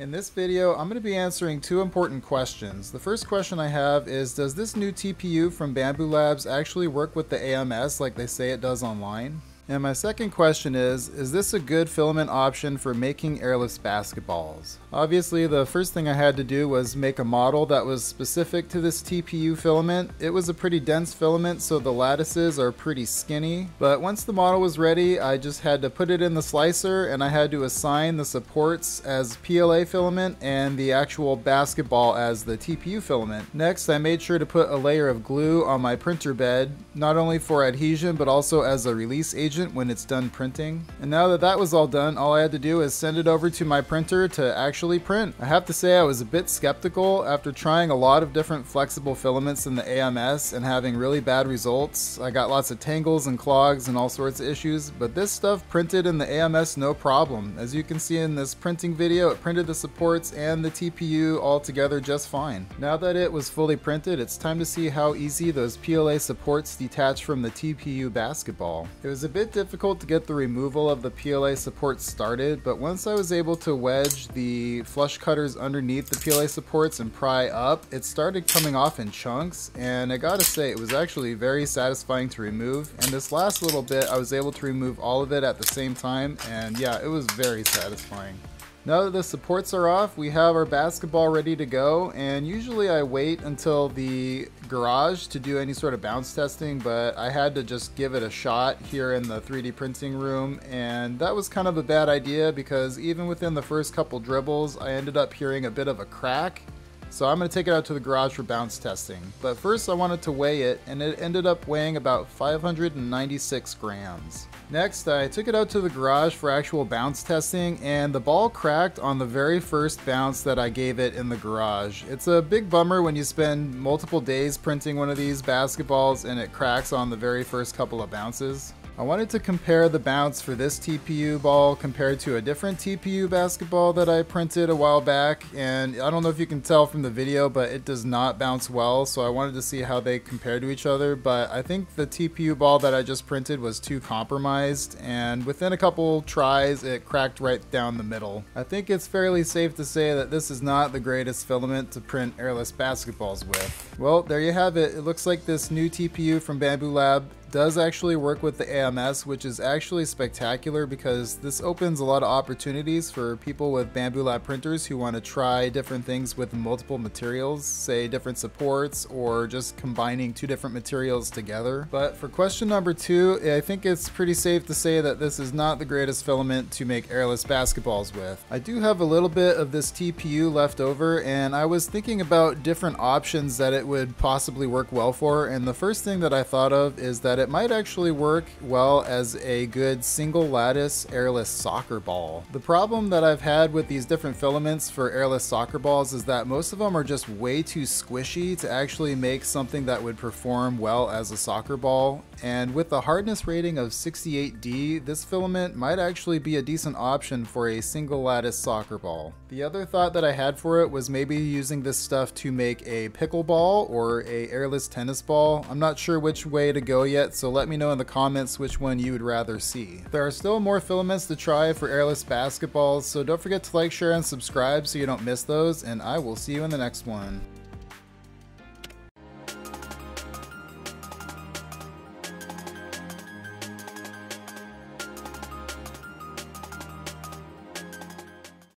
In this video, I'm going to be answering two important questions. The first question I have is, does this new TPU from Bambu Labs actually work with the AMS like they say it does online? And my second question is, is this a good filament option for making airless basketballs? Obviously, the first thing I had to do was make a model that was specific to this TPU filament. It was a pretty dense filament, so the lattices are pretty skinny. But once the model was ready, I just had to put it in the slicer and I had to assign the supports as PLA filament and the actual basketball as the TPU filament. Next, I made sure to put a layer of glue on my printer bed, not only for adhesion, but also as a release agent when it's done printing. And now that that was all done, all I had to do is send it over to my printer to actually print. I have to say I was a bit skeptical after trying a lot of different flexible filaments in the AMS and having really bad results. I got lots of tangles and clogs and all sorts of issues, but this stuff printed in the AMS no problem. As you can see in this printing video, it printed the supports and the TPU all together just fine. Now that it was fully printed, it's time to see how easy those PLA supports detach from the TPU basketball. It was a bit difficult to get the removal of the PLA support started, but once I was able to wedge the flush cutters underneath the PLA supports and pry up, it started coming off in chunks, and I gotta say, it was actually very satisfying to remove, and this last little bit, I was able to remove all of it at the same time, and yeah, it was very satisfying. Now that the supports are off, we have our basketball ready to go, and usually I wait until the garage to do any sort of bounce testing, but I had to just give it a shot here in the 3D printing room, and that was kind of a bad idea because even within the first couple dribbles, I ended up hearing a bit of a crack, so I'm going to take it out to the garage for bounce testing. But first I wanted to weigh it, and it ended up weighing about 596 grams. Next, I took it out to the garage for actual bounce testing, and the ball cracked on the very first bounce that I gave it in the garage. It's a big bummer when you spend multiple days printing one of these basketballs and it cracks on the very first couple of bounces. I wanted to compare the bounce for this TPU ball compared to a different TPU basketball that I printed a while back and I don't know if you can tell from the video but it does not bounce well so I wanted to see how they compare to each other but I think the TPU ball that I just printed was too compromised and within a couple tries it cracked right down the middle. I think it's fairly safe to say that this is not the greatest filament to print airless basketballs with. Well there you have it. It looks like this new TPU from Bambu Lab does actually work with the AMS, which is actually spectacular because this opens a lot of opportunities for people with Bambu Lab printers who want to try different things with multiple materials, say different supports or just combining two different materials together. But for question number two, I think it's pretty safe to say that this is not the greatest filament to make airless basketballs with. I do have a little bit of this TPU left over and I was thinking about different options that it would possibly work well for and the first thing that I thought of is that it might actually work well as a good single lattice airless soccer ball. The problem that I've had with these different filaments for airless soccer balls is that most of them are just way too squishy to actually make something that would perform well as a soccer ball and with a hardness rating of 68D, this filament might actually be a decent option for a single lattice soccer ball. The other thought that I had for it was maybe using this stuff to make a pickleball or a airless tennis ball. I'm not sure which way to go yet, so let me know in the comments which one you would rather see. There are still more filaments to try for airless basketballs, so don't forget to like, share, and subscribe so you don't miss those, and I will see you in the next one.